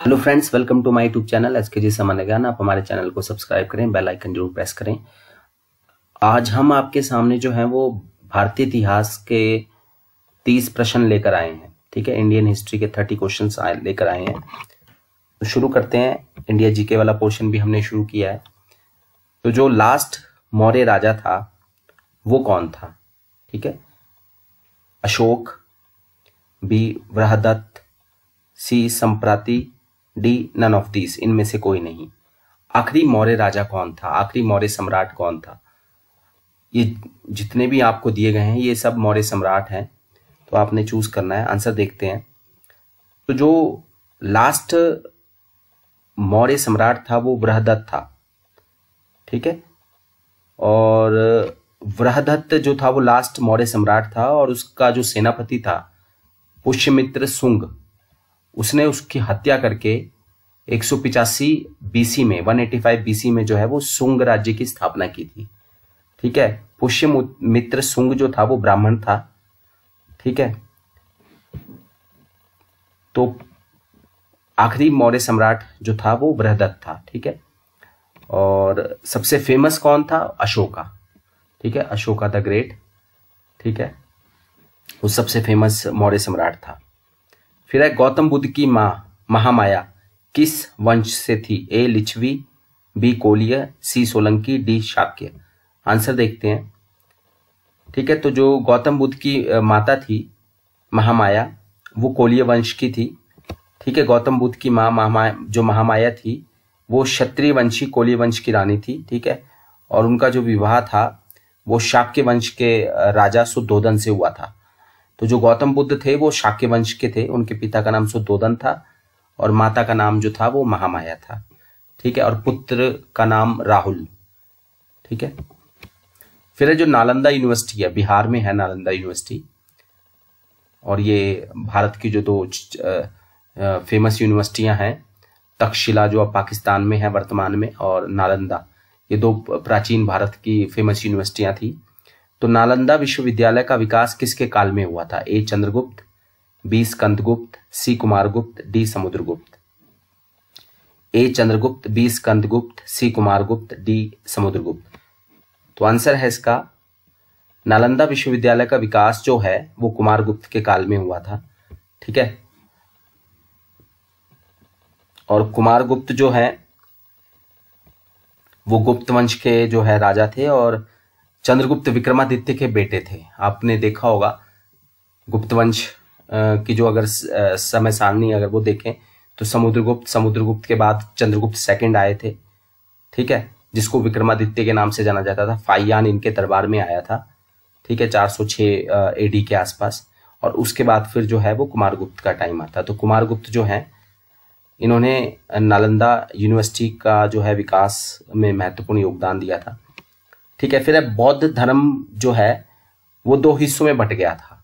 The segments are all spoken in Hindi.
Hello friends, welcome to my YouTube channel. S K G सामान्य ज्ञान आप हमारे चैनल को सब्सक्राइब करें, बेल आइकन ज़रूर प्रेस करें। आज हम आपके सामने जो है वो भारतीय इतिहास के तीस प्रश्न लेकर आए हैं, ठीक है? इंडियन हिस्ट्री के थर्टी क्वेश्चन लेकर आए हैं। तो शुरू करते हैं। इंडिया जीके वाला पोर्शन भी हमने शुरू किया है। तो जो लास्ट मौर्य राजा था, वो कौन था, ठीक है? Ashok, B Vrihadatta C Samprati D none of this इनमें से कोई नहीं। आखिरी मौर्य राजा कौन था? आखिरी मौर्य सम्राट कौन था? ये जितने भी आपको दिए गए हैं, ये सब मौर्य सम्राट हैं। तो आपने चूज़ करना है। आंसर देखते हैं। तो जो लास्ट मौर्य सम्राट था, वो वृहदत्त था। ठीक है? और वृहदत्त जो था, वो लास्ट मौर्य सम्राट था, और उसका जो सेनापति था पुष्यमित्र सुंग। उसने उसकी हत्या करके एक सौ पिचासी बीसी में 185 बीसी में जो है वो सुंग राज्य की स्थापना की थी। ठीक है? पुष्य मित्र सुंग जो था वो ब्राह्मण था। ठीक है? तो आखिरी मौर्य सम्राट जो था वो बृहदत्त था। ठीक है? और सबसे फ़ेमस कौन था? अशोका। ठीक है? Ashoka the great. ठीक है? वो सबसे फ़ेमस मौर्य सम्राट था। फिर है गौतम बुद्ध की माँ, महामाया। किस वंश से थी? A, Lichchhavi, B, Koliya, C, Solanki, D, Shakya. Answer देखते हैं। ठीक है तो जो गौतम बुद्ध की माता थी, महामाया, वो कोलिय वंश की थी। ठीक है, गौतम बुद्ध की माँ महामाया जो महामाया थी, वो क्षत्रिय वंशी, कोलिय वंश की रानी थी। ठीक है, और उनका जो विवाह था, वो शाक्य वंश के राजा सुद्धोधन से हुआ था। तो जो गौतम बुद्ध थे, वो शाक्य वंश के थे। उनके पिता का नाम सुद्धोधन था और माता का नाम जो था, वो महामाया था। ठीक है? और पुत्र का नाम राहुल। ठीक है? फिर जो नालंदा यूनिवर्सिटी है, बिहार में है नालंदा यूनिवर्सिटी। और ये भारत की जो दो फ़ेमस यूनिवर्सिटियाँ हैं, तक्षशिला जो अब पाकिस्तान में है, वर्तमान में, और नालंदा। ये दो प्राचीन भारत की फ़ेमस यूनिवर्सिटियाँ थी। तो नालंदा विश्वविद्यालय का विकास किसके काल में हुआ था? A. Chandragupta, B. Skandagupta, C. Kumaragupta, D. Samudragupta. A. Chandragupta, B. Skandagupta, C. Kumaragupta, D. Samudragupta. तो आंसर है इसका, नालंदा विश्वविद्यालय का विकास जो है, वो कुमारगुप्त के काल में हुआ था। ठीक है? और कुमारगुप्त जो है, वो गुप्त वंश के जो है राजा थे और चंद्रगुप्त विक्रमादित्य के बेटे थे। आपने देखा होगा गुप्त वंश की जो अगर समय सारणी अगर वो देखें तो समुद्रगुप्त समुद्रगुप्त के बाद चंद्रगुप्त सेकंड आए थे। ठीक है? जिसको विक्रमादित्य के नाम से जाना जाता था। फाइयान इनके दरबार में आया था। ठीक है? 406 एडी के आसपास। और उसके बाद फिर जो है, वो कुमारगुप्त का टाइम आता। तो कुमारगुप्त जो है, इन्होंने नालंदा यूनिवर्सिटी का जो है, विकास में महत्वपूर्ण योगदान दिया था। ठीक है फिर बौद्ध धर्म जो है वो दो हिस्सों में बट गया था।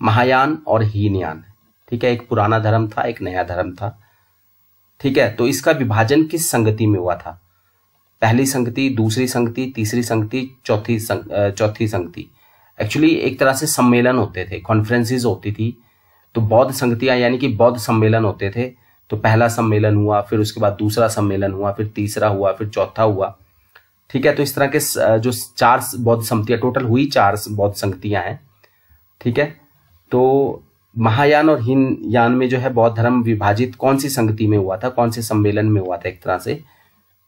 महायान और हीनयान। ठीक है एक पुराना धर्म था एक नया धर्म था। ठीक है तो इसका विभाजन किस संगति में हुआ था? पहली संगति दूसरी संगति तीसरी संगति चौथी संग, चौथी संगति। एक्चुअली एक तरह से सम्मेलन होते थे कॉन्फ्रेंसिस होती थी। तो बौद्ध संगतियाँ यानी कि बौद्ध सम्मेलन होते थे। तो पहला सम्मेलन हुआ फिर उसके बाद दूसरा सम्मेलन हुआ फिर तीसरा हुआ फिर चौथा हुआ। ठीक है तो इस तरह के जो चार बौद्ध संगतियाँ टोटल हुई चार बौद्ध संगतियाँ हैं, ठीक है? तो महायान और हीन यान में जो है बौद्ध धर्म विभाजित कौन सी संगति में हुआ था? कौन से सम्मेलन में हुआ था एक तरह से?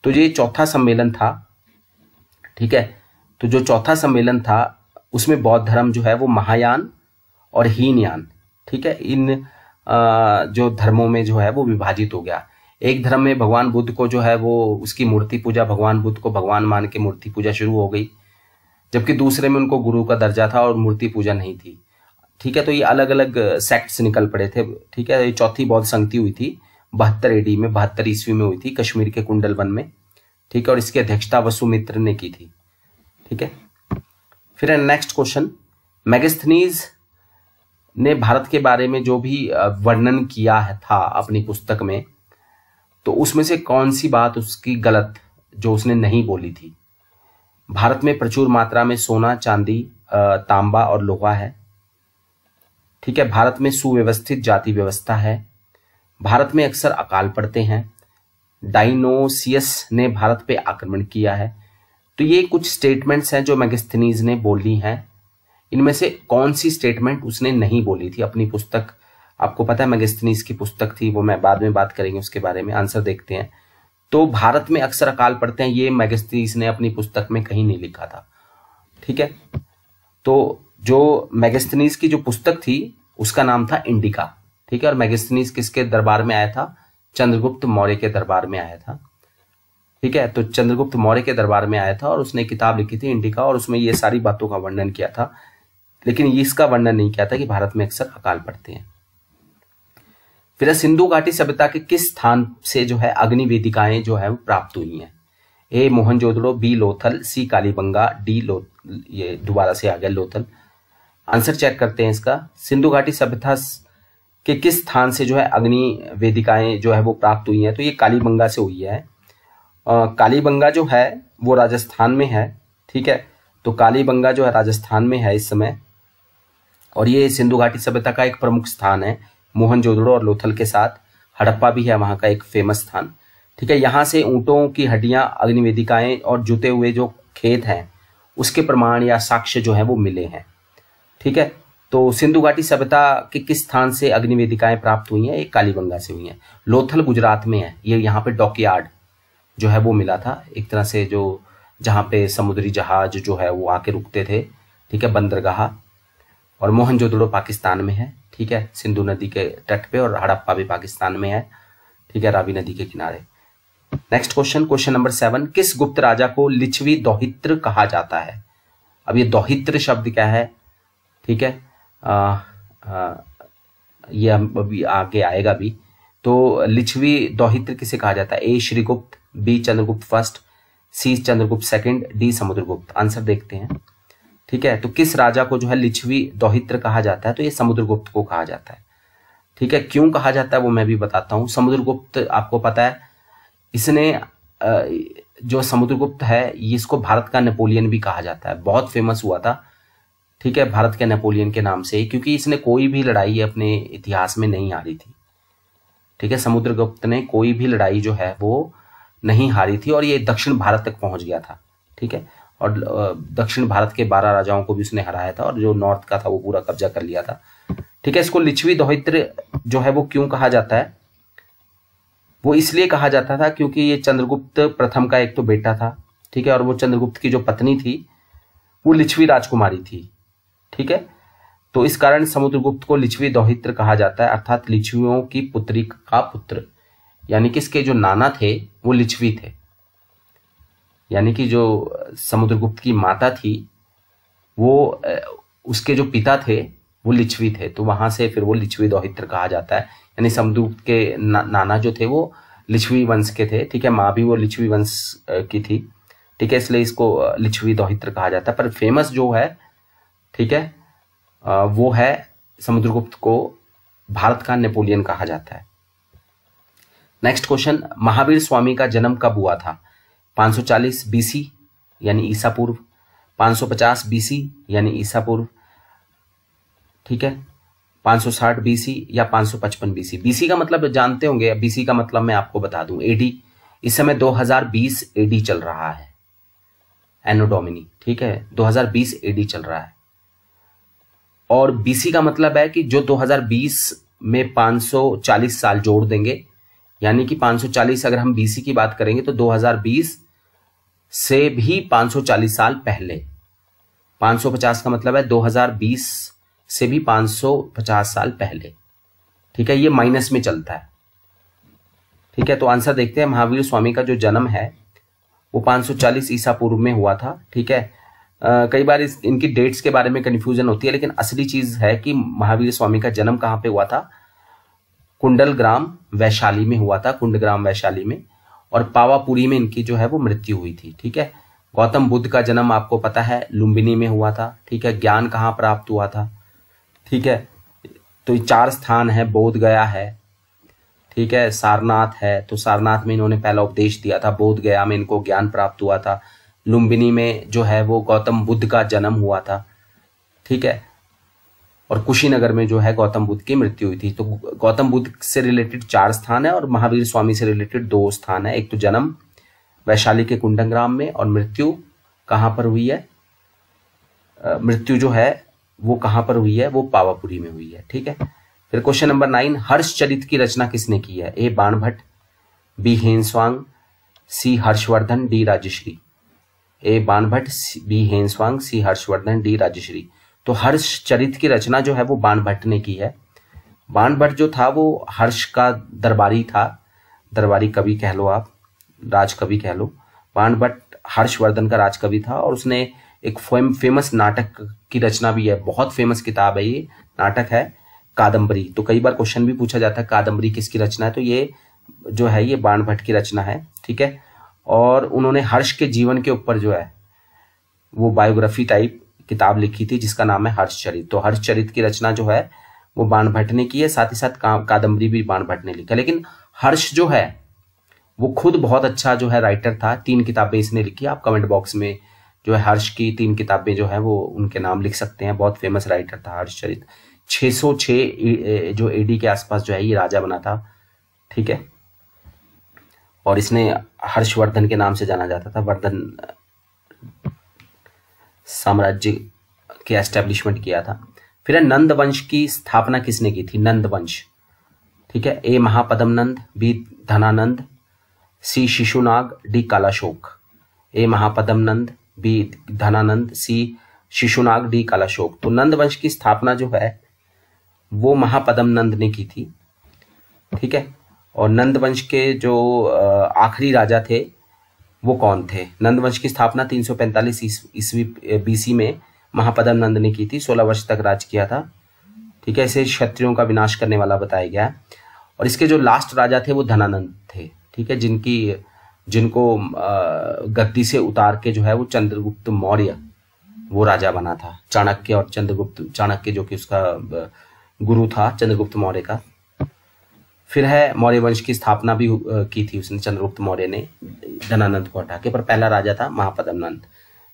तो ये चौथा सम्मेलन था, ठीक है? तो जो चौथा सम्मेलन था, उसमें बौद्ध धर्म जो है वो महायान और हीनयान ठीक है? इन जो धर्मों में जो है वो विभाजित हो गया। एक धर्म में भगवान बुद्ध को जो है वो उसकी मूर्ति पूजा, भगवान बुद्ध को भगवान मान के मूर्ति पूजा शुरू हो गई, जबकि दूसरे में उनको गुरु का दर्जा था और मूर्ति पूजा नहीं थी। ठीक है तो ये अलग अलग सेक्ट्स निकल पड़े थे। ठीक है, ये चौथी बौद्ध संगति हुई थी, बहत्तर एडी में, बहत्तर ईस्वी में हुई थी, कश्मीर के कुंडल वन में। ठीक है, और इसकी अध्यक्षता वसुमित्र ने की थी। ठीक है, फिर नेक्स्ट क्वेश्चन मैगस्थनीज ने भारत के बारे में जो भी वर्णन किया है, था अपनी पुस्तक में तो उसमें से कौन सी बात उसकी गलत जो उसने नहीं बोली थी? भारत में प्रचुर मात्रा में सोना, चांदी तांबा और लोहा है। ठीक है, भारत में सुव्यवस्थित जाति व्यवस्था है। भारत में अक्सर अकाल पड़ते हैं। डाइनोसियस ने भारत पे आक्रमण किया है। तो ये कुछ स्टेटमेंट्स हैं जो मैगस्थनीज ने बोली हैं। इनमें से कौन सी स्टेटमेंट उसने नहीं बोली थी अपनी पुस्तक आपको पता है मैगस्थनीज की पुस्तक थी, वो मैं बाद में बात करेंगे, उसके बारे में आंसर देखते हैं। तो भारत में अक्सर अकाल पड़ते हैं, ये मैगस्थनीज ने अपनी पुस्तक में कहीं नहीं लिखा था। ठीक है? तो जो मैगस्थनीज की जो पुस्तक थी, उसका नाम था इंडिका। ठीक है? और मैगस्तनीस किसके दरबार में आया था? चंद्रगुप्त मौर्य के दरबार में आया था। ठीक है? तो चंद्रगुप्त मौर्य के दरबार में आया था और उसने किताब लिखी थी इंडिका और उसमें ये सारी बातों का वर्णन किया था। लेकिन इसका वर्णन नहीं किया था कि भारत में अक्सर अकाल पड़ते हैं। फिर सिंधु घाटी सभ्यता के किस स्थान से जो है अग्नि वेदिकाएँ जो है प्राप्त हुई हैं? A Mohenjodaro B, Lothal, C, Kalibanga, D, लो, ये दोबारा से आ गया लोथल। आंसर चेक करते हैं इसका। सिंधु घाटी सभ्यता के किस स्थान से जो है अग्नि वेदिकाएँ जो है वो प्राप्त हुई हैं? तो ये कालीबंगा से हुई है। कालीबंगा जो है वो राजस्थान में है, ठीक है? तो कालीबंगा जो है राजस्थान में है इस समय। और ये सिंधु घाटी सभ्यता का एक प्रमुख स्थान है। मोहनजोदड़ो और लोथल के साथ, हड़प्पा भी है वहाँ का एक फ़ेमस स्थान। ठीक है, यहाँ से ऊंटों की हड्डियाँ, अग्निवेदिकाएँ और जुते हुए जो खेत हैं, उसके प्रमाण या साक्ष्य जो है वो मिले हैं। ठीक है तो सिंधु घाटी सभ्यता के किस स्थान से अग्निवेदिकाएँ प्राप्त हुई हैं? ये कालीबंगा से हुई हैं। लोथल गुजरात में है, ये यहाँ पे डॉकयार्ड जो है वो मिला था, एक तरह से जो जहाँ पे समुद्री जहाज़ जो है वो आके रुकते थे। ठीक है, बंदरगाह, और मोहनजोदड़ो पाकिस्तान में है। ठीक है? सिंधु नदी के तट पे और हड़प्पा भी पाकिस्तान में है। ठीक है रावी नदी के किनारे। Next question question number seven किस गुप्त राजा को लिच्छवी दोहित्र कहा जाता है? अब ये दोहित्र शब्द क्या है? ठीक है आ, आ, ये अभी आगे आएगा भी। तो लिच्छवी दोहित्र किसे कहा जाता है? A Shrigupta B Chandragupta first C Chandragupta second D Samudragupta. Answer देखते हैं। ठीक है? तो किस राजा को जो है लिच्छवी दोहित्र कहा जाता है? तो ये समुद्रगुप्त को कहा जाता है। ठीक है? क्यों कहा जाता है वो मैं भी बताता हूँ। समुद्रगुप्त आपको पता है, इसने जो समुद्रगुप्त है इसको भारत का नेपोलियन भी कहा जाता है। बहुत फ़ेमस हुआ था। ठीक है? भारत के नेपोलियन के नाम से क्योंकि इसने कोई भी लड़ाई अपने इतिहास में नहीं हारी थी। ठीक है? समुद्रगुप्त ने कोई भी लड़ाई जो है वो नहीं हारी थी और ये दक्षिण भारत तक पहुँच गया था। ठीक है? और दक्षिण भारत के बारह राजाओं को भी उसने हराया था और जो नॉर्थ का था वो पूरा कब्जा कर लिया था। ठीक है, इसको लिच्छवी दोहित्र जो है वो क्यों कहा जाता है? वो इसलिए कहा जाता था क्योंकि ये चंद्रगुप्त प्रथम का एक तो बेटा था, ठीक है, और वो चंद्रगुप्त की जो पत्नी थी, वो लिच्छवी राजकुमारी थी, ठीक है? तो इस कारण समुद्रगुप्त को लिच्छवी दोहित्र कहा जाता है, अर्थात लिच्छवियों की पुत्री का पुत्र, यानी कि इसके जो नाना थे, वो लिच्छवी थे। यानी कि जो समुद्रगुप्त की माता थी वो उसके जो पिता थे वो लिच्छवी थे तो वहाँ से फिर वो लिच्छवी दोहित्र कहा जाता है। यानी समुद्रगुप्त के ना, नाना जो थे वो लिच्छवी वंश के थे ठीक है? माँ भी वो लिच्छवी वंश की थी ठीक है? इसलिए इसको लिच्छवी दोहित्र कहा जाता है। पर फ़ेमस जो है ठीक है वो है समुद्रगुप्त को भारत का नेपोलियन कहा जाता है। नेक्स्ट क्वेश्चन महावीर स्वामी का जन्म कब हुआ था? 540 बीसी यानी ईसा पूर्व 550 बीसी यानी ईसा पूर्व, ठीक है? 560 बीसी या 555 बीसी बीसी का मतलब जानते होंगे बीसी का मतलब मैं आपको बता दूँ। एडी इस समय 2020 एडी चल रहा है। एनोडोमिनी ठीक है? 2020 एडी चल रहा है। और बीसी का मतलब है कि जो 2020 में 540 साल जोड़ देंगे, यानी कि 540 अगर हम बीसी की बात करेंगे तो 2020 से भी 540 साल पहले। 550 का मतलब है 2020 से भी 550 साल पहले। ठीक है ये माइनस में चलता है। ठीक है तो आंसर देखते हैं महावीर स्वामी का जो जन्म है वो 540 ईसा पूर्व में हुआ था। ठीक है आ, कई बार इस इनकी डेट्स के बारे में कंफ्यूजन होती है लेकिन असली चीज़ है कि महावीर स्वामी का जन्म कहाँ पे हुआ था? कुंडल ग्राम वैशाली में हुआ था कुंड ग्राम वैशाली में। और पावापुरी में इनकी जो है वो मृत्यु हुई थी, ठीक है? गौतम बुद्ध का जन्म आपको पता है, लुम्बिनी में हुआ था, ठीक है? ज्ञान कहाँ प्राप्त हुआ था, ठीक है? तो ये चार स्थान है बोध गया है, ठीक है? सारनाथ है तो सारनाथ में इन्होंने पहला उपदेश दिया था बोध गया में इनको ज्ञान प्राप्त हुआ था। लुम्बिनी में जो है वो गौतम बुद्ध का जन्म हुआ था, ठीक है? और कुशीनगर में जो है गौतम बुद्ध की मृत्यु हुई थी। तो गौतम बुद्ध से रिलेटेड चार स्थान है और महावीर स्वामी से रिलेटेड दो स्थान है। एक तो जन्म, वैशाली के कुंडंग्राम में और मृत्यु कहाँ पर हुई है? मृत्यु जो है, वो कहाँ पर हुई है? वो पावापुरी में हुई है, ठीक है? फिर question number nine Harshacharita की रचना किसने की है? A Bana Bhatta B, Hiuen Tsang, C, Harshavardhan, D, Rajyashri. A Bana Bhatta B, Hiuen Tsang, C, Harshavardhan, D, Rajyashri. तो हर्ष चरित की रचना जो है वो बाण भट्ट ने की है। बाण भट्ट जो था वो हर्ष का दरबारी था। दरबारी कवि कह लो आप राज कवि कह लो। बाण भट्ट हर्षवर्धन का राज कवि था और उसने एक फ़ेमस नाटक की रचना भी है। बहुत फ़ेमस किताब है ये, नाटक है कादम्बरी तो कई बार क्वेश्चन भी पूछा जाता है कादम्बरी किसकी रचना है? तो ये जो है, ये बाण भट्ट की रचना है, ठीक है? और उन्होंने हर्ष के जीवन के ऊपर जो है, वो बायोग्राफी टाइप किताब लिखी थी, जिसका नाम है हर्षचरित। तो हर्षचरित की रचना जो है, वो बाण भट्ट ने की है, साथ ही साथ कादम्बरी भी बाण भट्ट ने लिखा लेकिन हर्ष जो है, वो खुद बहुत अच्छा जो है राइटर था, तीन किताबें इसने लिखी आप कमेंट बॉक्स में जो है हर्ष की तीन किताबें जो है, वो उनके नाम लिख सकते हैं। बहुत फ़ेमस राइटर था हर्षचरित। 606 जो एडी के आसपास जो है, ये राजा बना था। ठीक है? और इसने हर्षवर्धन के नाम से जाना जाता था। वर्धन साम्राज्य के एस्टेब्लिशमेंट किया था। फिर नंद वंश की स्थापना किसने की थी? नंद वंश ठीक है? A Mahapadma Nanda B Dhanananda, C Shishunaga, D Kalashoka. A Mahapadma Nanda B Dhanananda, C Shishunaga, D Kalashoka. तो नंद वंश की स्थापना जो है, वो महापदम नंद ने की थी। ठीक है? और नंद वंश के जो आखिरी राजा थे वो कौन थे? नंद वंश की स्थापना 345 ईस्वी बीसी में महापदम नंद ने की थी 16 वर्ष तक राज किया था। ठीक है, इसे क्षत्रियों का विनाश करने वाला बताया गया। और इसके जो लास्ट राजा थे, वो धनानंद थे। ठीक है, जिनकी, जिनको गद्दी से उतार के जो है, वो चंद्रगुप्त मौर्य वो राजा बना था। चाणक्य और चंद्रगुप्त, चाणक्य जो कि उसका गुरु था, चंद्रगुप्त मौर्य का। फिर है मौर्य वंश की स्थापना भी की थी उसने, चंद्रगुप्त मौर्य ने धनानंद को हटा के, पर पहला राजा था महापदम नंद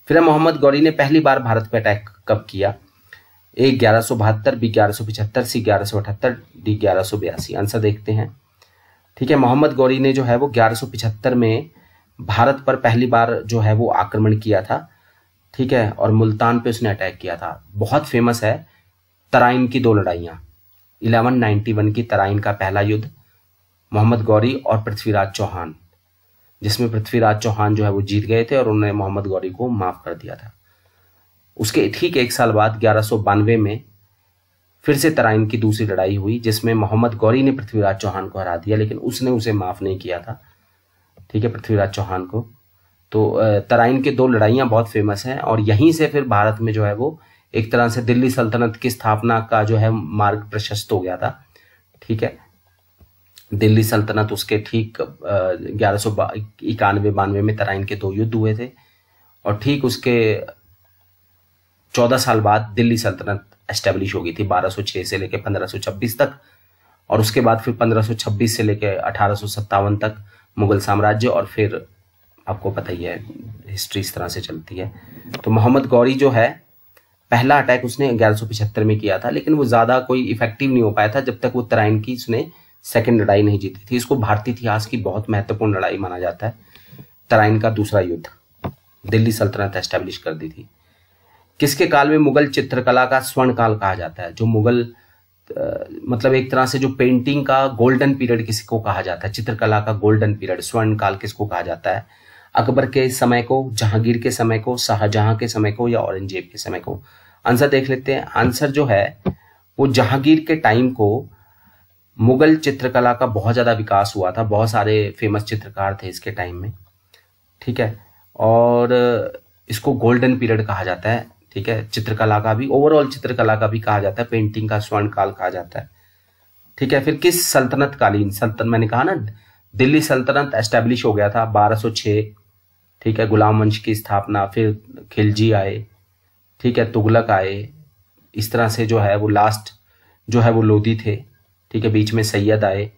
फिर मोहम्मद गौरी ने पहली बार भारत पर अटैक कब किया? ए, ग्यारह सौ बहत्तर, बी, ग्यारह सौ पिछहत्तर, सी, ग्यारह सौ अठहत्तर, डी, ग्यारह सौ बयासी। आंसर देखते हैं। ठीक है, मोहम्मद गौरी ने जो है वो ग्यारह सौ पिछहत्तर में भारत पर पहली बार जो है वो आक्रमण किया था। ठीक है, और मुल्तान पे उसने अटैक किया था। बहुत फ़ेमस है तराइन की दो लड़ाइयाँ। 1191 की तराइन का पहला युद्ध, मोहम्मद गौरी और पृथ्वीराज चौहान, जिसमें पृथ्वीराज चौहान जो है वो जीत गए थे और उन्होंने मोहम्मद गौरी को माफ़ कर दिया था। उसके ठीक एक साल बाद, ग्यारह में फिर से तराइन की दूसरी लड़ाई हुई, जिसमें मोहम्मद गौरी ने पृथ्वीराज चौहान को हरा दिया, लेकिन उसने उसे माफ़ नहीं किया था। ठीक है, पृथ्वीराज चौहान को। तो तराइन के दो लड़ाइयाँ बहुत फ़ेमस हैं और यहीं से फिर भारत में जो है वो एक तरह से दिल्ली सल्तनत की स्थापना का जो है मार्ग प्रशस्त हो गया था। ठीक है? दिल्ली सल्तनत उसके ठीक ग्यारह सौ इक्यानवे, बानवे में तराइन के दो युद्ध हुए थे और ठीक उसके चौदह साल बाद दिल्ली सल्तनत एस्टेब्लिश हो गई थी 1206 से लेकर 1526 तक और उसके बाद फिर 1526 से लेकर अठारह तक मुगल साम्राज्य और फिर आपको पता ही है हिस्ट्री इस तरह से चलती है। तो मोहम्मद गौरी जो है पहला अटैक उसने ग्यारह में किया था, लेकिन वो ज़्यादा कोई इफ़ेक्टिव नहीं हो पाया था जब तक वो तराइन की उसने सेकेंड लड़ाई नहीं जीती थी। इसको भारतीय इतिहास की बहुत महत्वपूर्ण लड़ाई माना जाता है। तराइन का दूसरा युद्ध, दिल्ली सल्तनत एस्टेब्लिश कर दी थी। किसके काल में मुगल चित्रकला का स्वर्ण काल कहा जाता है? जो मुगल मतलब एक तरह से जो पेंटिंग का गोल्डन पीरियड किसको कहा जाता है? चित्रकला का गोल्डन पीरियड स्वर्ण काल किसको कहा जाता है? अकबर के समय को, जहांगीर के समय को, शाहजहां के समय को या औरंगज़ेब के समय को? आंसर देख लेते हैं। आंसर जो है, वो जहांगीर के टाइम को मुगल चित्रकला का बहुत ज़्यादा विकास हुआ था। बहुत सारे फ़ेमस चित्रकार थे इसके टाइम में। ठीक है? और इसको गोल्डन पीरियड कहा जाता है। ठीक है? चित्रकला का भी ओवरऑल चित्रकला का भी कहा जाता है। पेंटिंग का स्वर्ण काल कहा जाता है। ठीक है? फिर किस सल्तनत कालीन सल्तन मैंने कहा ना, दिल्ली सल्तनत एस्टेब्लिश हो गया था 1206 ठीक है? गुलाम वंश की स्थापना, फिर खिलजी आए। ठीक है, तुगलक आए, इस तरह से जो है वो लास्ट जो है वो लोधी थे, ठीक है, बीच में सैयद आए।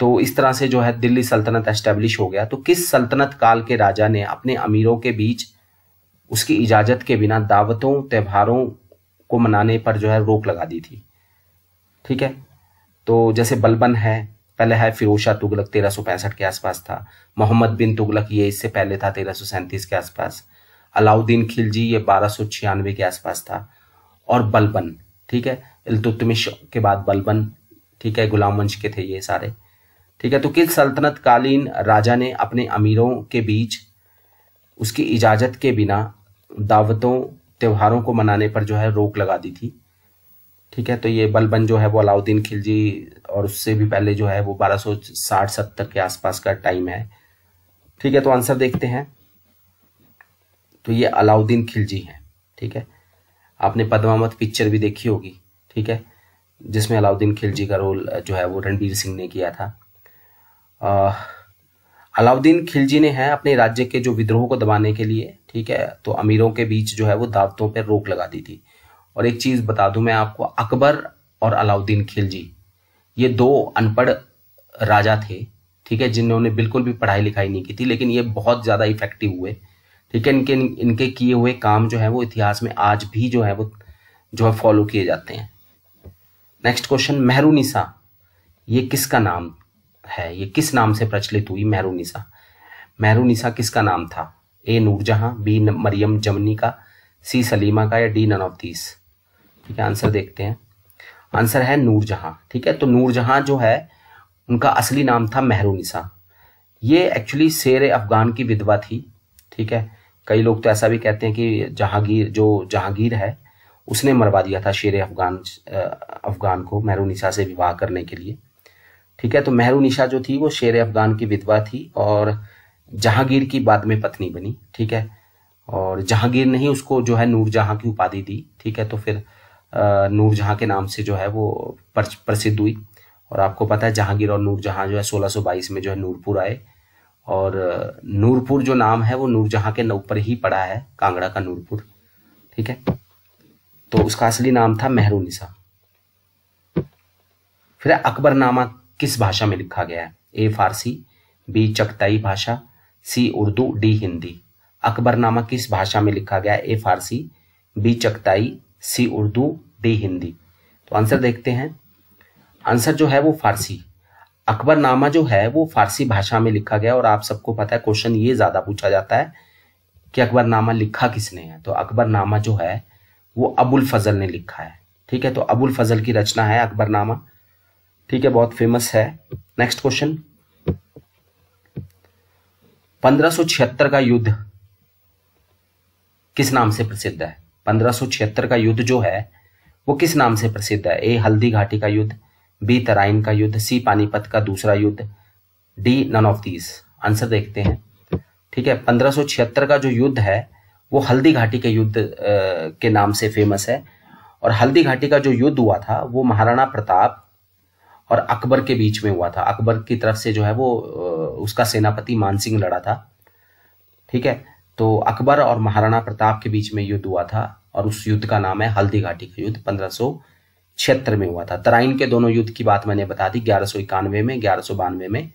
तो इस तरह से जो है दिल्ली सल्तनत एस्टेब्लिश हो गया। तो किस सल्तनत काल के राजा ने अपने अमीरों के बीच उसकी इजाज़त के बिना दावतों, त्योहारों को मनाने पर जो है रोक लगा दी थी? ठीक है? तो जैसे बलबन है, पहले है फिरोज शाह तुगलक तेरह के आसपास था। मोहम्मद बिन तुगलक ये इससे पहले था, तेरह के आसपास। अलाउद्दीन खिलजी, ये बारह के आसपास था। और बलबन, ठीक है? इलतुतमिश के बाद बलबन, ठीक है? गुलाम वंश के थे ये सारे, ठीक है? तो किस सल्तनत कालीन राजा ने अपने अमीरों के बीच उसकी इजाज़त के बिना दावतों, त्योहारों को मनाने पर जो है रोक लगा दी थी, ठीक है? तो ये बलबन जो है वो अलाउद्दीन खिलजी और उससे भी पहले जो है वो 1260-70 के आसपास का टाइम है, ठीक है? तो आंसर देखते हैं। तो ये अलाउद्दीन खिलजी है, ठीक है? आपने पद्मावत पिक्चर भी देखी होगी, ठीक है? जिसमें अलाउद्दीन खिलजी का रोल जो है वो रणबीर सिंह ने किया था। अलाउद्दीन खिलजी ने है अपने राज्य के जो विद्रोह को दबाने के लिए, ठीक है? तो अमीरों के बीच जो है वो दावतों पर रोक लगा दी थी। और एक चीज़ बता दूँ मैं आपको, अकबर और अलाउद्दीन खिलजी, ये दो अनपढ़ राजा थे, ठीक है? जिन्होंने बिल्कुल भी पढ़ाई लिखाई नहीं की थी, लेकिन ये बहुत ज़्यादा इफ़ेक्टिव हुए। ठीक है, इनके इनके किए हुए काम जो है वो इतिहास में आज भी जो है वो, जो है फॉलो किए जाते हैं। नेक्स्ट क्वेश्चन मेहरूनिसा ये किसका नाम है? ये किस नाम से प्रचलित हुई मेहरूनिसा मेहरूनिसा किसका नाम था? ए नूरजहां बी मरियम जमनी का सी सलीमा का, या डी नन ऑफ़ दीस ठीक है आंसर देखते हैं। आंसर है नूरजहां ठीक है? तो नूरजहां जो है, उनका असली नाम था मेहरूनिसा ये एक्चुअली शेर अफगान की विधवा थी, ठीक है? कई लोग तो ऐसा भी कहते हैं कि जहांगीर, जो जहांगीर है, उसने मरवा दिया था शेर अफगान अफगान को मेहरूनिसा से विवाह करने के लिए। ठीक है तो मेहरूनिशा जो थी, वो शेर अफगान की विधवा थी और जहांगीर की बाद में पत्नी बनी, ठीक है। और जहांगीर ने ही उसको जो है नूरजहां की उपाधि दी, ठीक है तो फिर नूरजहां के नाम से जो है वो प्रसिद्ध हुई। और आपको पता है, जहांगीर और नूरजहां जो है 1622 में जो है नूरपुर आए और नूरपुर जो नाम है वो नूरजहां के ऊपर ही पड़ा है, कांगड़ा का नूरपुर, ठीक है? तो उसका असली नाम था मेहरूनिसा। फिर अकबरनामा किस भाषा में लिखा गया है? ए फारसी, बी चकताई भाषा, सी उर्दू, डी हिंदी। अकबरनामा किस भाषा में लिखा गया है? A Farsi, B Chagatai C Urdu, D Hindi. तो आंसर देखते हैं। आंसर जो है वो फारसी। अकबरनामा जो है, वो फारसी भाषा में लिखा गया और आप सबको पता है, क्वेश्चन ये ज़्यादा पूछा जाता है कि अकबरनामा लिखा किसने है? तो अकबरनामा जो है, वो अबुल फजल ने लिखा है। ठीक है तो अबुल फजल की रचना है अकबरनामा। ठीक है, बहुत फ़ेमस है। नेक्स्ट क्वेश्चन 1576 का युद्ध किस नाम से प्रसिद्ध है? 1576 का युद्ध जो है, वो किस नाम से प्रसिद्ध है? ए हल्दी घाटी का युद्ध। बी तराइन का युद्ध सी पानीपत का दूसरा युद्ध D none of this answer देखते हैं। ठीक है 1576 का जो युद्ध है, वो हल्दी घाटी के युद्ध के नाम से फ़ेमस है। और हल्दी घाटी का जो युद्ध हुआ था, वो महाराणा प्रताप और अकबर के बीच में हुआ था। अकबर की तरफ़ से जो है वो उसका सेनापति मानसिंह लड़ा था। ठीक है तो अकबर और महाराणा प्रताप के बीच में युद्ध हुआ था और उस युद्ध का नाम है हल्दी घाटी का युद्ध, पंद्रह में हुआ था। तराइन के दोनों युद्ध की बात मैंने बता दी, ग्यारह में ग्यारह में।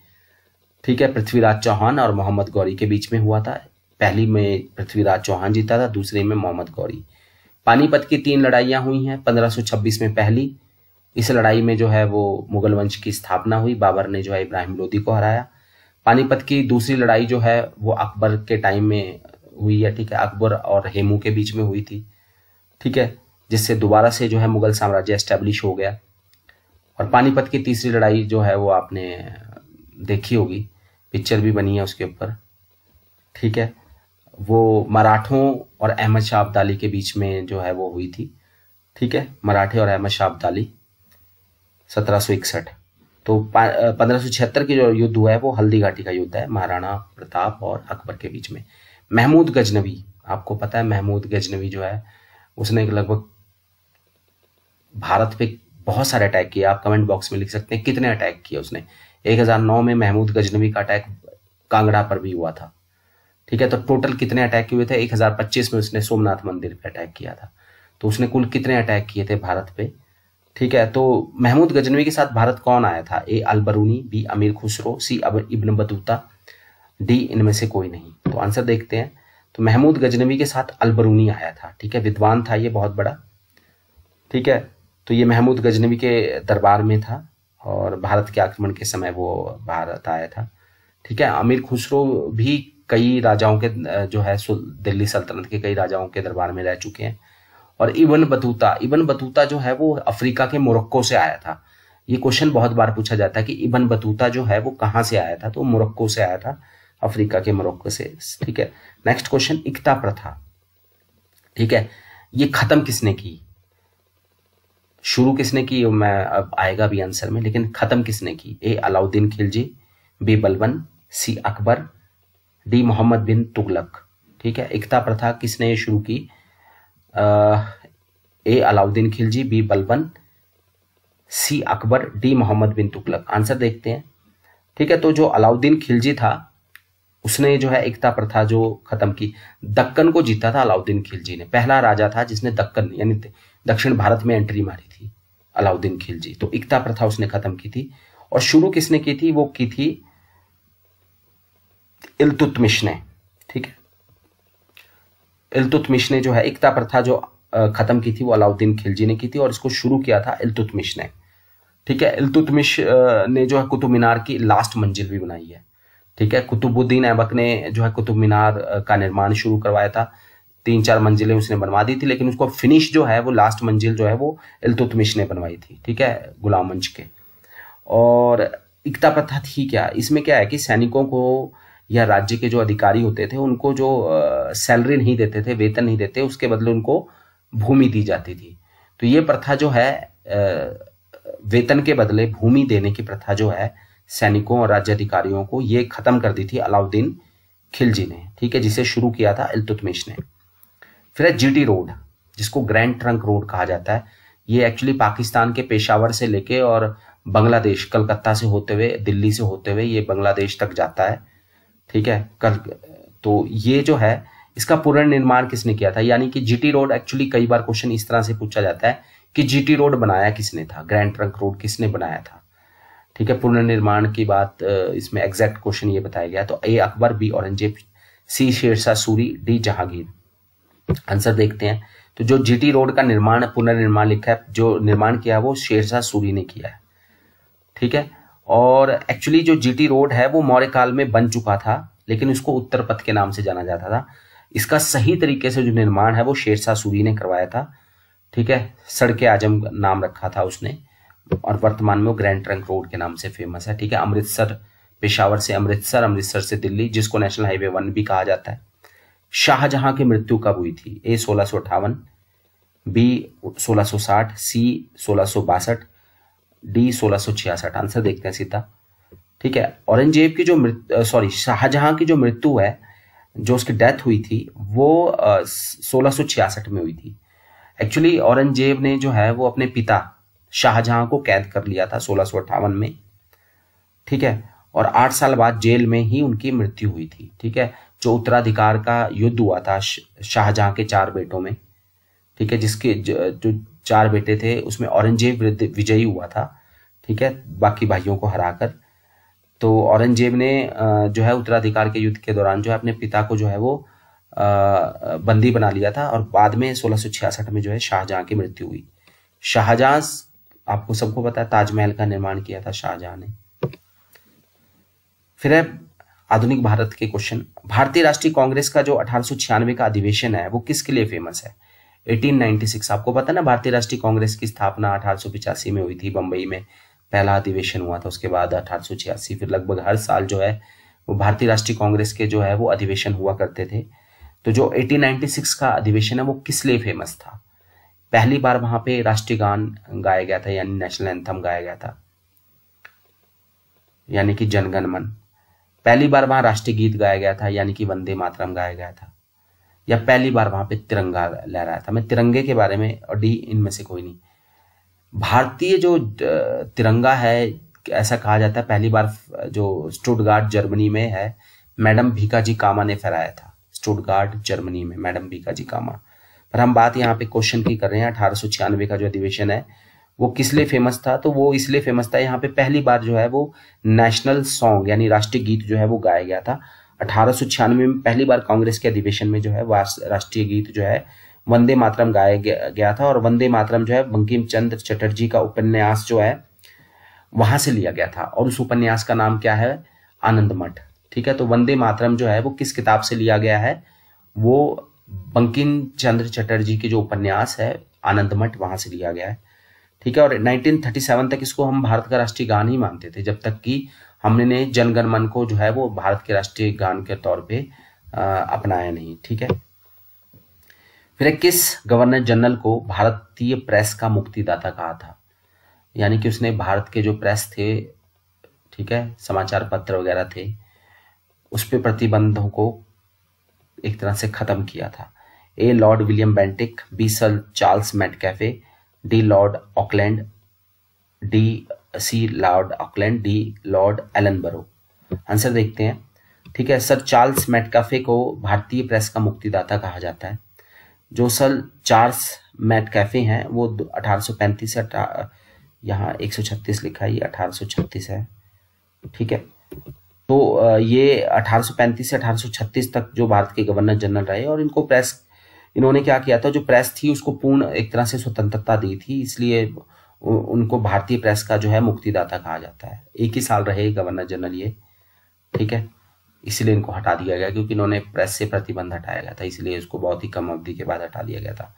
ठीक है, पृथ्वीराज चौहान और मोहम्मद गौरी के बीच में हुआ था। पहली में पृथ्वीराज चौहान जीता था, दूसरे में मोहम्मद गौरी। पानीपत की तीन लड़ाइयाँ हुई हैं 1526 में पहली। इस लड़ाई में जो है वो मुगल वंश की स्थापना हुई, बाबर ने जो है इब्राहिम लोदी को हराया। पानीपत की दूसरी लड़ाई जो है वो अकबर के टाइम में हुई है, ठीक है, अकबर और हेमू के बीच में हुई थी। ठीक है जिससे दोबारा से जो है मुगल साम्राज्य एस्टेब्लिश हो गया। और पानीपत की तीसरी लड़ाई जो है वो आपने देखी होगी। पिक्चर भी बनी है उसके ऊपर। ठीक है? वो मराठों और अहमद शाह अब्दाली के बीच में जो है वो हुई थी। ठीक है? मराठे और अहमद शाह अब्दाली। सत्रह तो पंद्रह की जो युद्ध हुआ है वो हल्दी घाटी का युद्ध है, महाराणा प्रताप और अकबर के बीच में। महमूद गजनवी, आपको पता है महमूद गजनवी जो है, उसने लगभग भारत पे बहुत सारे अटैक किए। आप कमेंट बॉक्स में लिख सकते हैं कितने अटैक किए उसने। 1009 में महमूद गजनवी का अटैक कांगड़ा पर भी हुआ था। ठीक है तो टोटल कितने अटैक हुए थे? 1025 में उसने सोमनाथ मंदिर पे अटैक किया था। तो उसने कुल कितने अटैक किए थे भारत पे? ठीक है तो महमूद गजनवी के साथ भारत कौन आया था? ए अलबरूनी, बी अमीर खुसरो, सी अब इब्न बतूता, डी इनमें से कोई नहीं। तो आंसर देखते हैं। तो महमूद गजनवी के साथ अलबरूनी आया था। ठीक है, विद्वान था ये, बहुत बड़ा। ठीक है तो ये महमूद गजनवी के दरबार में था और भारत के आक्रमण के समय वो भारत आया था। ठीक है, अमीर खुसरो भी कई राजाओं के, जो है दिल्ली सल्तनत के कई राजाओं के दरबार में रह चुके हैं। और इबन बतूता इबन बतूता जो है वो अफ्रीका के मोरक्को से आया था। ये क्वेश्चन बहुत बार पूछा जाता है कि इबन बतूता जो है वो कहाँ से आया था? तो मोरक्को से आया था, अफ्रीका के मोरक्को से। ठीक है, नेक्स्ट क्वेश्चन, इकता प्रथा। ठीक है, ये खत्म किसने की? शुरू किसने की मैं अब आएगा भी आंसर में, लेकिन खत्म किसने की? A, Alauddin Khilji, B Balban C, Akbar, D, Mohammad bin Tughlaq. ठीक है? एकता प्रथा किसने शुरू की? A, Alauddin Khilji, B Balban C, Akbar, D, Mohammad bin Tughlaq. Answer देखते हैं। ठीक है? तो जो अलाउद्दीन खिलजी था उसने जो है एकता प्रथा जो खत्म की, दक्कन को जीता था अलाउद्दीन खिलजी ने। पहला राजा था जिसने दक्कन, यानी दक्षिण भारत में एंट्री मारी थी अलाउद्दीन खिलजी। तो एकता प्रथा उसने खत्म की थी और शुरू किसने की थी? वो की थी इलतुतमिश ने, ठीक है? इलतुतमिश ने जो है एकता प्रथा जो खत्म की थी वो अलाउद्दीन खिलजी ने की थी और इसको शुरू किया था इलतुतमिश ने, ठीक है? इलतुतमिश ने जो है कुतुब मीनार की लास्ट मंजिल भी बनाई है। ठीक है? कुतुबुद्दीन ऐबक ने जो है कुतुब मीनार का निर्माण शुरू करवाया था। तीन चार मंजिलें उसने बनवा दी थी, लेकिन उसको फिनिश जो है वो लास्ट मंजिल जो है वो इलतुतमिश ने बनवाई थी, ठीक है? गुलाम मंच के। और इकता प्रथा थी क्या? इसमें क्या है कि सैनिकों को या राज्य के जो अधिकारी होते थे, उनको जो सैलरी नहीं देते थे, वेतन नहीं देते, उसके बदले उनको भूमि दी जाती थी। तो ये प्रथा जो है वेतन के बदले भूमि देने की प्रथा जो है सैनिकों और राज्य अधिकारियों को ये खत्म कर दी थी अलाउद्दीन खिलजी ने, ठीक है, जिसे शुरू किया था इल्तुतमिश ने। फिर है जीटी रोड, जिसको ग्रैंड ट्रंक रोड कहा जाता है। ये एक्चुअली पाकिस्तान के पेशावर से लेके और बांग्लादेश, कलकत्ता से होते हुए, दिल्ली से होते हुए ये बांग्लादेश तक जाता है, ठीक है कल तो ये जो है, इसका पुनर्निर्माण किसने किया था? यानी कि जीटी रोड एक्चुअली कई बार क्वेश्चन इस तरह से पूछा जाता है कि जीटी रोड बनाया किसने था? ग्रैंड ट्रंक रोड किसने बनाया था? ठीक है, पुनर्निर्माण की बात इसमें एग्जैक्ट क्वेश्चन ये बताया गया तो A Akbar B Aurangzeb C Sher Shah Suri D Jahangir. Answer देखते हैं। तो जो जीटी रोड का निर्माण, पुनर्निर्माण लिखा है, जो निर्माण किया वो शेरशाह सूरी ने किया है। ठीक है? और एक्चुअली जो जीटी रोड है, वो मौर्य काल में बन चुका था, लेकिन उसको उत्तर पथ के नाम से जाना जाता था। इसका सही तरीके से जो निर्माण है, वो शेरशाह सूरी ने करवाया था। ठीक है? सड़क आज़म नाम रखा था उसने। और वर्तमान में वो ग्रैंड ट्रंक रोड के नाम से फ़ेमस है, ठीक है? अमृतसर, पेशावर से अमृतसर अमृतसर से दिल्ली, जिसको नेशनल हाईवे वन भी कहा जाता है। शाहजहां की मृत्यु कब हुई थी? ए सोलह अठावन बी सोलह सौ साठ सी सोलह बासठ डी सोलह छियासठ। आंसर देखते हैं सीधा, ठीक है? औरंगज़ेब की जो सॉरी शाहजहां की जो मृत्यु है, जो उसकी डेथ हुई थी, वो सोलह में हुई थी। एक्चुअली औरंगज़ेब ने जो है, वो अपने पिता शाहजहां को कैद कर लिया था सोलह में। ठीक है? और आठ साल बाद जेल में ही उनकी मृत्यु हुई थी। ठीक है? जो उत्तराधिकार का युद्ध हुआ था शाहजहां के चार बेटों में। ठीक है? जिसके जो चार बेटे थे, उसमें औरंगज़ेब विजयी हुआ था। ठीक है? बाकी भाइयों को हराकर। तो औरंगज़ेब ने जो है उत्तराधिकार के युद्ध के दौरान जो है अपने पिता को जो है वो बंदी बना लिया था और बाद में सोलह में जो है शाहजहां की मृत्यु हुई। शाहजहां आपको सबको पता है, ताजमहल का निर्माण किया था शाहजहां ने। फिर है आधुनिक भारत के क्वेश्चन भारतीय राष्ट्रीय कांग्रेस का जो अठारह का अधिवेशन है, वो किसके लिए फ़ेमस है? 1896 आपको पता ना, भारतीय राष्ट्रीय कांग्रेस की स्थापना अठारह में हुई थी बंबई में। पहला अधिवेशन हुआ था, उसके बाद अठारह फिर लगभग हर साल जो है, वो भारतीय राष्ट्रीय कांग्रेस के जो है, वो अधिवेशन हुआ करते थे। तो जो 1896 का अधिवेशन है, वो किस लिए फ़ेमस था? पहली बार वहाँ पे राष्ट्रीय गान गाया गया था, यानी नेशनल एंथम गाया गया था। यानी कि जनगण मन पहली बार वहाँ राष्ट्रीय गीत गाया गया था, यानी कि वंदे मातरम गाया गया था। या पहली बार वहाँ पे तिरंगा लहराया था। मैं तिरंगे के बारे में और डी इनमें से कोई नहीं। भारतीय जो तिरंगा है, ऐसा कहा जाता है, पहली बार जो स्टुटगार्ड जर्मनी में है, मैडम भीकाजी कामा ने फहराया था। स्टुटगार्ड जर्मनी में, मैडम भीकाजी कामा। पर हम बात यहाँ पे क्वेश्चन की कर रहे हैं, अठारह का जो अधिवेशन है, वो किस लिए फ़ेमस था? तो वो इसलिए फ़ेमस था, यहाँ पे पहली बार जो है वो नेशनल सॉन्ग यानी राष्ट्रीय गीत जो है वो गाया गया था। अठारह में पहली बार कांग्रेस के अधिवेशन में जो है राष्ट्रीय गीत जो है वंदे मातरम गाया गया था और वंदे मातरम जो है बंकिम चंद्र चटर्जी का उपन्यास जो है वहाँ से लिया गया था और उस उपन्यास का नाम क्या है? आनंद मठ। ठीक है तो वंदे मातरम जो है वो किस किताब से लिया गया है? वो बंकिम चंद्र चटर्जी के जो उपन्यास है आनंद मठ वहाँ से लिया गया है। ठीक है, और 1937 तक इसको हम भारत का राष्ट्रीय गान ही मानते थे, जब तक कि हमने जनगण मन को जो है वो भारत के राष्ट्रीय गान के तौर पे अपनाया नहीं। ठीक है? फिर किस गवर्नर जनरल को भारतीय प्रेस का मुक्तिदाता कहा था? यानी कि उसने भारत के जो प्रेस थे, ठीक है, समाचार पत्र वगैरह थे, उस पर प्रतिबंधों को एक तरह से खत्म किया था। A lord William Bentinck, B sir Charles Metcalfe D lord Auckland, D C lord Auckland, D lord Ellenborough. Answer देखते हैं। ठीक है, सर चार्ल्स मैटकाफे को भारतीय प्रेस का मुक्तिदाता कहा जाता है। जो सर चार्ल्स मैटकाफे हैं, वो 1835 से यहाँ 136 लिखा है, ये 1836 है। ठीक है तो ये 1835 से 1836 तक जो भारत के गवर्नर जनरल रहे और इनको प्रेस, इन्होंने क्या किया था? जो प्रेस थी उसको पूर्ण एक तरह से स्वतंत्रता दी थी, इसलिए उनको भारतीय प्रेस का जो है मुक्तिदाता कहा जाता है। एक ही साल रहे गवर्नर जनरल ये, ठीक है? इसलिए इनको हटा दिया गया क्योंकि इन्होंने प्रेस से प्रतिबंध हटाया गया था, इसलिए इसको बहुत ही कम अवधि के बाद हटा दिया गया था।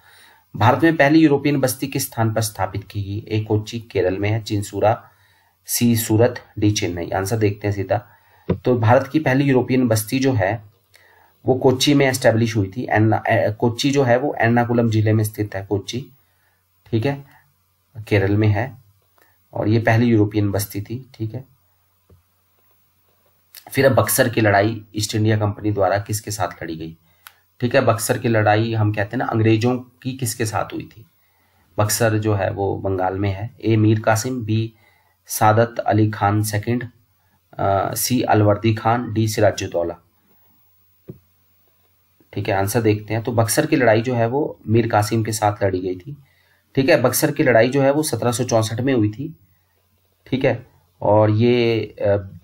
भारत में पहली यूरोपियन बस्ती किस स्थान पर स्थापित की गई, एक कोच्चि केरल में है Chinsurah C Surat D Chennai. Answer देखते हैं सीधा। तो भारत की पहली यूरोपियन बस्ती जो है, वो कोच्चि में एस्टेब्लिश हुई थी, एन्ना कोच्चि जो है वो एर्नाकुलम ज़िले में स्थित है, कोच्चि, ठीक है? केरल में है, और ये पहली यूरोपियन बस्ती थी, ठीक है? फिर अब बक्सर की लड़ाई ईस्ट इंडिया कंपनी द्वारा किसके साथ लड़ी गई? ठीक है, बक्सर की लड़ाई हम कहते हैं ना, अंग्रेज़ों की किसके साथ हुई थी? बक्सर जो है वो बंगाल में है, A Mir Qasim, B Saadat Ali Khan second C Alivardi Khan, D Sirajuddaula ठीक है, आंसर देखते हैं। तो बक्सर की लड़ाई जो है वो मीर कासिम के साथ लड़ी गई थी। ठीक है, बक्सर की लड़ाई जो है वो सत्रह में हुई थी। ठीक है, और ये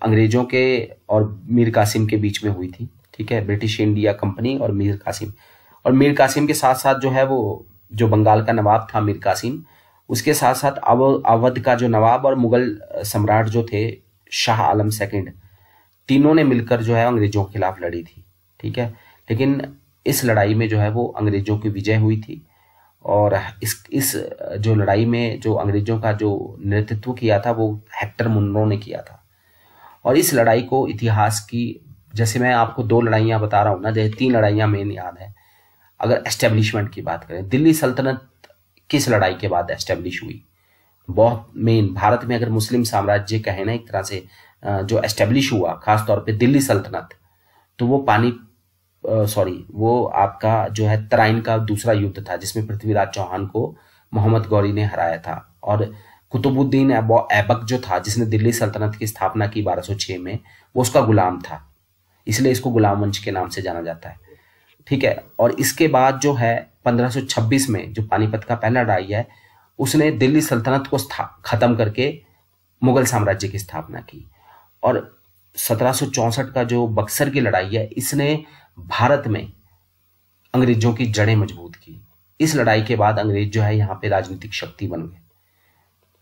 अंग्रेज़ों के और मीर कासिम के बीच में हुई थी। ठीक है, ब्रिटिश इंडिया कंपनी और मीर कासिम। और मीर कासिम के साथ साथ जो है वो, जो बंगाल का नवाब था मीर कासिम, उसके साथ साथ अवध का जो नवाब और मुगल सम्राट जो थे शाह आलम सेकंड। तीनों ने मिलकर जो है अंग्रेज़ों के खिलाफ लड़ी थी, ठीक है? लेकिन इस लड़ाई में जो है वो अंग्रेज़ों की विजय हुई थी और इस इस, जो लड़ाई में जो अंग्रेज़ों का जो नेतृत्व किया था वो हेक्टर मुनरो ने किया था। और इस लड़ाई को इतिहास की, जैसे मैं आपको दो लड़ाइयाँ बता रहा हूँ ना, जैसे तीन लड़ाइयाँ मेन याद है। अगर एस्टेब्लिशमेंट की बात करें, दिल्ली सल्तनत किस लड़ाई के बाद एस्टेब्लिश हुई? बहुत मेन भारत में अगर मुस्लिम साम्राज्य कहे ना, एक तरह से जो एस्टेब्लिश हुआ, खासतौर पे दिल्ली सल्तनत तो वो पानी सॉरी वो आपका जो है तराइन का दूसरा युद्ध था, जिसमें पृथ्वीराज चौहान को मोहम्मद गौरी ने हराया था। और कुतुबुद्दीन ऐबक जो था, जिसने दिल्ली सल्तनत की स्थापना की 1206 में, वो उसका गुलाम था। इसलिए इसको गुलाम वंश के नाम से जाना जाता है। ठीक है? और इसके बाद जो है 1526 में जो पानीपत का पहला लड़ाई है उसने दिल्ली सल्तनत को खत्म करके मुगल साम्राज्य की स्थापना की। और सत्रह का जो बक्सर की लड़ाई है, इसने भारत में अंग्रेज़ों की जड़ें मज़बूत की। इस लड़ाई के बाद अंग्रेज़ जो है, यहाँ पे राजनीतिक शक्ति बन गए।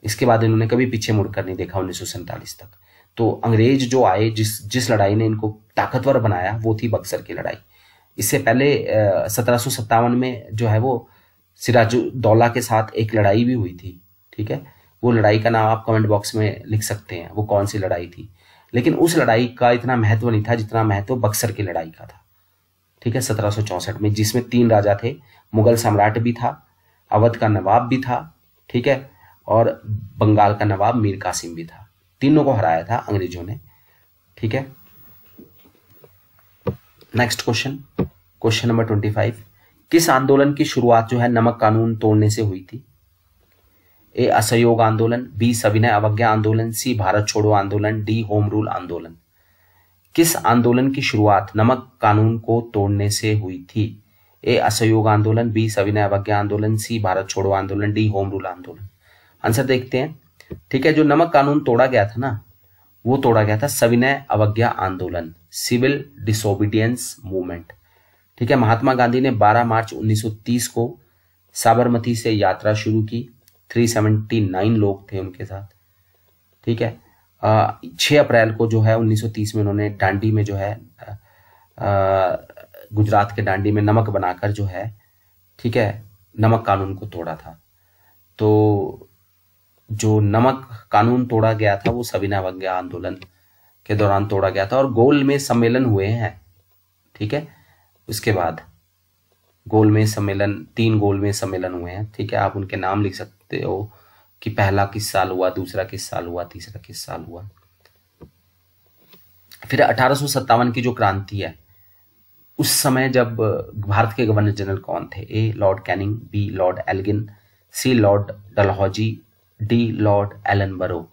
इसके बाद इन्होंने कभी पीछे मुड़कर नहीं देखा उन्नीस सौ सैंतालीस तक। तो अंग्रेज़ जो आए, जिस जिस लड़ाई ने इनको ताकतवर बनाया, वो थी बक्सर की लड़ाई। इससे पहले सत्रह में जो है वो सिराजुद्दौला के साथ एक लड़ाई भी हुई थी, ठीक है? वो लड़ाई का नाम आप कमेंट बॉक्स में लिख सकते हैं, वो कौन सी लड़ाई थी? लेकिन उस लड़ाई का इतना महत्व नहीं था जितना महत्व बक्सर की लड़ाई का था, ठीक है? सत्रह में, जिसमें तीन राजा थे, मुगल सम्राट भी था, अवध का नवाब भी था, ठीक है? और बंगाल का नवाब मीर कासिम भी था। तीनों को हराया था अंग्रेज़ों ने, ठीक है? Next question question number twenty five किस आंदोलन की शुरुआत जो है नमक कानून तोड़ने से हुई थी? ए, असहयोग आंदोलन, बी, सविनय अवज्ञा आंदोलन, सी, भारत छोड़ो आंदोलन, डी, होम रूल आंदोलन। किस आंदोलन की शुरुआत नमक कानून को तोड़ने से हुई थी? ए, असहयोग आंदोलन, बी, सविनय अवज्ञा आंदोलन, सी, भारत छोड़ो आंदोलन, डी, होम रूल आंदोलन। आंसर देखते हैं। ठीक है, जो नमक कानून तोड़ा गया था ना, वो तोड़ा गया था सविनय अवज्ञा आंदोलन, सिविल डिसोबीडियंस मूवमेंट। ठीक है, महात्मा गांधी ने 12 मार्च 1930 को साबरमती से यात्रा शुरू की। 379 लोग थे उनके साथ, ठीक है। छह अप्रैल को जो है 1930 में उन्होंने डांडी में जो है गुजरात के डांडी में नमक बनाकर जो है, ठीक है, नमक कानून को तोड़ा था। तो जो नमक कानून तोड़ा गया था, वो सविना आंदोलन के दौरान तोड़ा गया था और गोल में सम्मेलन हुए हैं, ठीक है। उसके बाद गोल में सम्मेलन, तीन गोल में सम्मेलन हुए हैं, ठीक है? आप उनके नाम लिख सकते हो कि पहला किस साल हुआ, दूसरा किस साल हुआ, तीसरा किस साल हुआ। फिर अठारह की जो क्रांति है, उस समय जब भारत के गवर्नर जनरल कौन थे? A, lord Canning, B, lord Elgin, C, lord Dalhousie, D, lord Ellenborough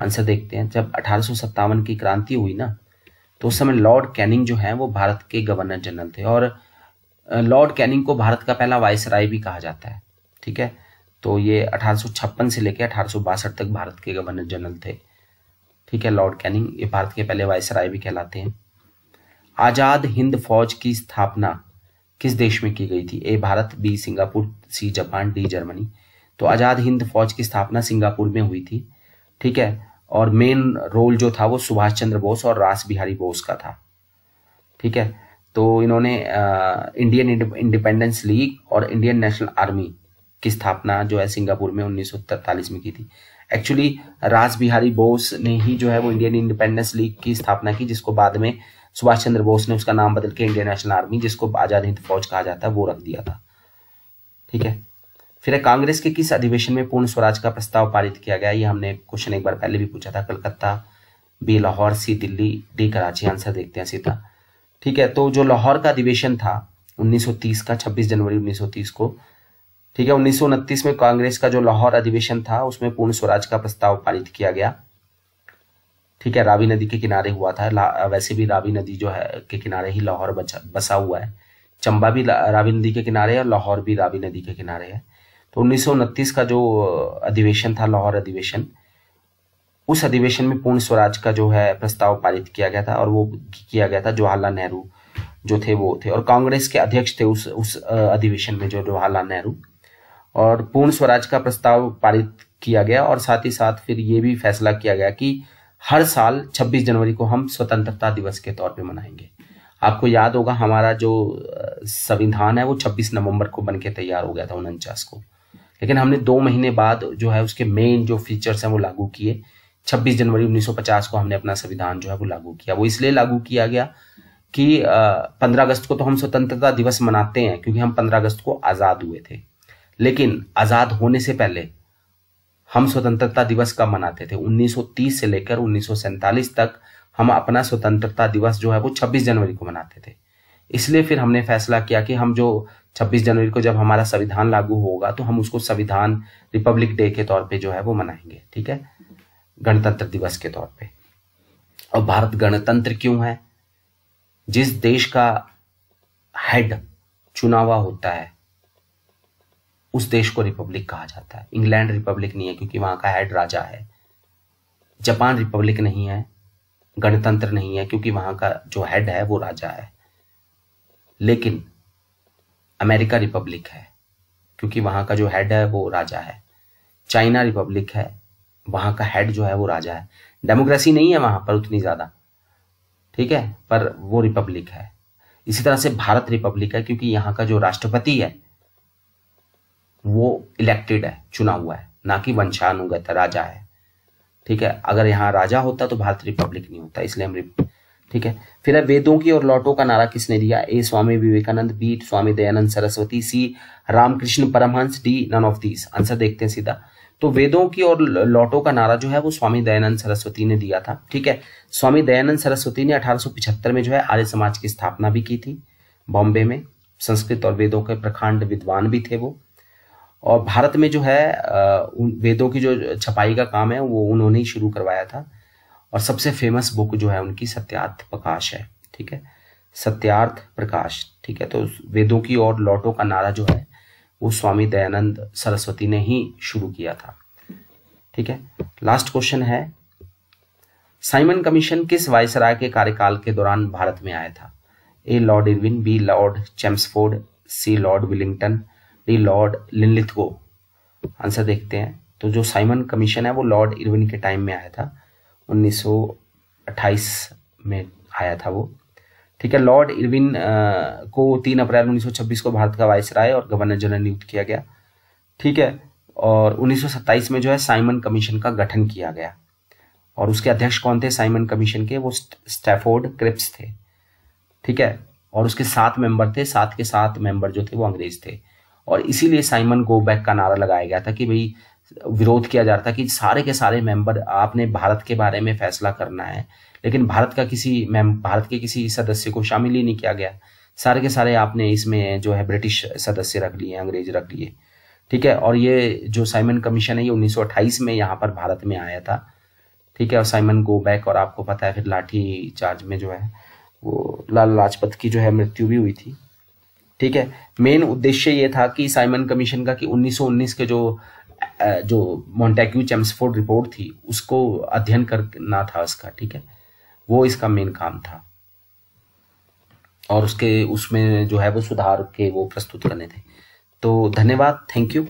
answer देखते हैं, जब अठारह की क्रांति हुई ना तो उस समय लॉर्ड कैनिंग जो है, वो भारत के गवर्नर जनरल थे और लॉर्ड कैनिंग को भारत का पहला वाइस राय भी कहा जाता है, ठीक है? तो ये अठारह सौ छप्पन से लेकर अठारह तक भारत के गवर्नर जनरल थे, ठीक है? लॉर्ड कैनिंग ये भारत के पहले वाइस राय भी कहलाते हैं। आज़ाद हिंद फौज की स्थापना किस देश में की गई थी? A, Bharat, B, Singapore, C, Japan, D, Germany. तो आज़ाद हिंद फौज की स्थापना सिंगापुर में हुई थी, ठीक है? और मेन रोल जो था वो सुभाष चंद्र बोस और रास बिहारी बोस का था। ठीक है? तो इन्होंने इंडियन इंडिपेंडेंस लीग और इंडियन नेशनल आर्मी की स्थापना जो है सिंगापुर में उन्नीस में की थी। एक्चुअली रास बिहारी बोस ने ही जो है वो इंडियन इंडिपेंडेंस लीग की स्थापना की, जिसको बाद में सुभाष चंद्र बोस ने उसका नाम बदल के इंडियन नेशनल आर्मी जिसको आज़ाद हिंद फौज कहा जाता है, वो रख दिया था। ठीक है? फिर कांग्रेस के किस अधिवेशन में पूर्ण स्वराज का प्रस्ताव पारित किया गया? ये हमने क्वेश्चन एक बार पहले भी पूछा था, Calcutta, B, Lahore, C, Delhi, D Karachi answer देखते हैं सीधा। ठीक है तो जो लाहौर का अधिवेशन था 1930 का 26 जनवरी 1930 को, ठीक है, उन्नीस सौ उनतीस में कांग्रेस का जो लाहौर अधिवेशन था, उसमें पूर्ण स्वराज का प्रस्ताव पारित किया गया। ठीक है, रावी नदी के किनारे हुआ था वैसे भी रावी नदी जो है, के किनारे ही लाहौर बसा हुआ है। चंबा भी रावी नदी के किनारे है और लाहौर भी रावी नदी के किनारे है। तो उन्नीस का जो अधिवेशन था, लाहौर अधिवेशन, उस अधिवेशन में पूर्ण स्वराज का जो है प्रस्ताव पारित किया गया था और वो किया गया था जवाहरलाल नेहरू जो थे, वो थे और कांग्रेस के अध्यक्ष थे उस उस अधिवेशन में जो जवाहरलाल नेहरू। और पूर्ण स्वराज का प्रस्ताव पारित किया गया और साथ ही साथ फिर ये भी फैसला किया गया कि हर साल 26 जनवरी को हम स्वतंत्रता दिवस के तौर पे मनाएँगे। आपको याद होगा हमारा जो संविधान है वो 26 नवंबर को बनके तैयार हो गया था उनचास को। लेकिन हमने दो महीने बाद जो है उसके मेन जो फीचर्स हैं वो लागू किए। 26 जनवरी 1950 को हमने अपना संविधान जो है वो लागू किया। वो इसलिए लागू किया गया कि पंद्रह अगस्त को तो हम स्वतंत्रता दिवस मनाते हैं क्योंकि हम पंद्रह अगस्त को आज़ाद हुए थे। लेकिन आज़ाद होने से पहले हम स्वतंत्रता दिवस कब मनाते थे? 1930 से लेकर उन्नीस सौ सैंतालीस तक हम अपना स्वतंत्रता दिवस जो है वो 26 जनवरी को मनाते थे। इसलिए फिर हमने फैसला किया कि हम जो 26 जनवरी को जब हमारा संविधान लागू होगा तो हम उसको संविधान रिपब्लिक डे के तौर पे जो है वो मनाएँगे, ठीक है? गणतंत्र दिवस के तौर पे। और भारत गणतंत्र क्यों है? जिस देश का हेड चुना हुआ होता है, उस देश को रिपब्लिक कहा जाता है। इंग्लैंड रिपब्लिक नहीं है, क्योंकि वहाँ का हेड राजा है। जापान रिपब्लिक नहीं है, गणतंत्र नहीं है, क्योंकि वहाँ का जो हेड है वो राजा है। लेकिन अमेरिका रिपब्लिक है, क्योंकि वहाँ का जो हेड है वो राजा है। चाइना रिपब्लिक है, वहाँ का हेड जो है वो राजा है। डेमोक्रेसी नहीं है वहाँ पर उतनी ज़्यादा, ठीक है? पर वो रिपब्लिक है। इसी तरह से भारत रिपब्लिक है, क्योंकि यहाँ का जो राष्ट्रपति है, वो इलेक्टेड है, चुना हुआ है। ना कि वंशानुगत राजा है, ठीक है? अगर यहाँ राजा होता तो भारत रिपब्लिक नहीं होता, इसलिए हम ठीक है? फिर है वेदों की और लौटों का नारा किसने दिया? A, Swami Vivekananda, B, Swami Dayanand Saraswati, C, Ramakrishna Paramahamsa, D none of this answer देखते हैं सीधा। तो वेदों की और लौटों का नारा जो है वो स्वामी दयानंद सरस्वती ने दिया था, ठीक है? स्वामी दयानंद सरस्वती ने अठारह में जो है आर्य समाज की स्थापना भी की थी, बॉम्बे में। संस्कृत और वेदों के प्रखंड विद्वान भी थे वो। और भारत में जो है वेदों की जो छपाई का काम है, वो उन्होंने ही शुरू करवाया था। और सबसे फ़ेमस बुक जो है उनकी सत्यार्थ प्रकाश है, ठीक है? सत्यार्थ प्रकाश, ठीक है? तो वेदों की और लौटों का नारा जो है, वो स्वामी दयानंद सरस्वती ने ही शुरू किया था, ठीक है? लास्ट क्वेश्चन है साइमन कमीशन किस वायसराय के कार्यकाल के दौरान भारत में आया था? A lord Irwin B lord Chelmsford C lord Willingdon D lord Linlithgow answer देखते हैं। तो जो साइमन कमीशन है, वो लॉर्ड इरविन के टाइम में आया था। 1928 में आया था वो। ठीक है, लॉर्ड इरविन को 3 अप्रैल 1926 को भारत का वायस राय और गवर्नर जनरल नियुक्त किया गया। ठीक है, और 1927 में जो है साइमन कमीशन का गठन किया गया। और उसके अध्यक्ष कौन थे साइमन कमीशन के? वो स्टैफोर्ड क्रिप्स थे। ठीक है, और उसके सात मेंबर थे, सात के सात मेंबर जो थे वो अंग्रेज़ थे। और इसीलिए साइमन गो बैक का नारा लगाया गया था कि भाई विरोध किया जा रहा था कि सारे के सारे मेंबर, आपने भारत के बारे में फैसला करना है, लेकिन भारत का किसी भारत के किसी सदस्य को शामिल ही नहीं किया गया। सारे के सारे आपने इसमें जो है ब्रिटिश सदस्य रख लिए, अंग्रेज़ रख लिए। ठीक है? और ये जो साइमन कमीशन है, ये 1928 में यहाँ पर भारत में आया था। ठीक है? और साइमन गो बैक, और आपको पता है फिर लाठी चार्ज में जो है, वो लाल लाजपत की जो है मृत्यु भी हुई थी। ठीक है? मेन उद्देश्य ये था कि साइमन कमीशन का कि 1919 के जो जो मॉन्टेक्यू चेम्सफोर्ड रिपोर्ट थी, उसको अध्ययन करना था उसका, ठीक है? वो इसका मेन काम था। और उसके, उसमें जो है वो सुधार के वो प्रस्तुत करने थे। तो धन्यवाद थैंक यू